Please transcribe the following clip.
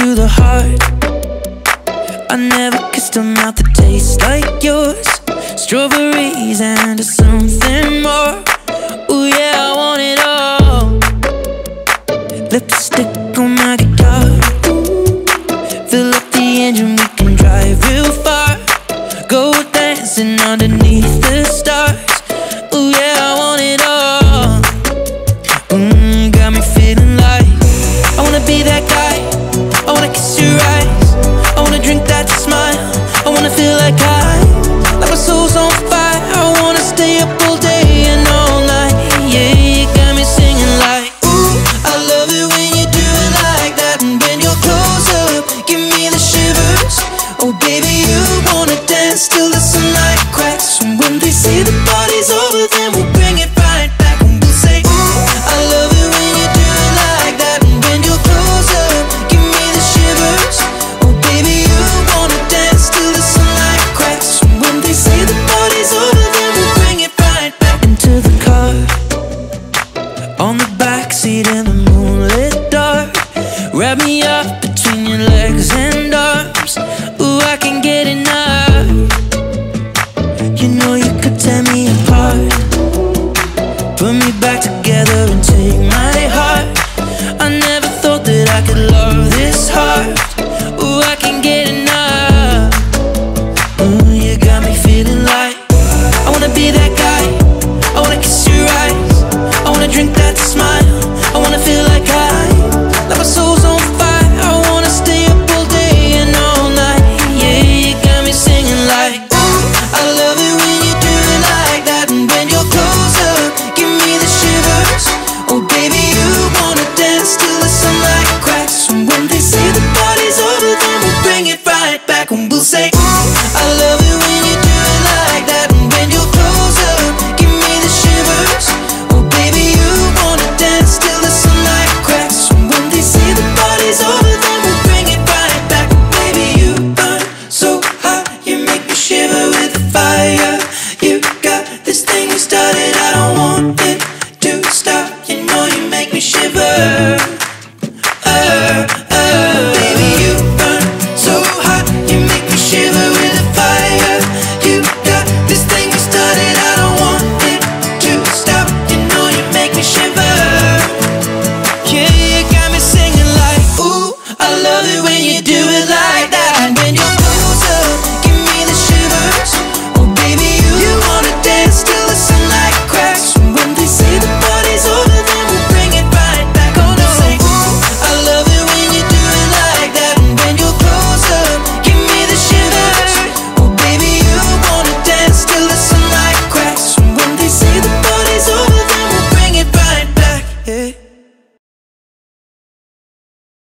to the heart. I never kissed a mouth that tastes like yours. Strawberries and something more. Oh yeah, I want it all. Lipstick on my guitar. Fill up the engine, we can drive real far. Go dancing underneath me the shivers. Oh baby, you wanna dance till the sunlight cracks. And when they say the party's over, then we'll bring it right back. And we'll say, ooh, I love it when you do it like that. And when you're closer, give me the shivers. Oh baby, you wanna dance till the sunlight cracks. And when they say the party's over, then we'll bring it right back Into the car, on the backseat in the moonlit dark. Wrap me up Put me back together and take my heart. I never thought that I could love this hard I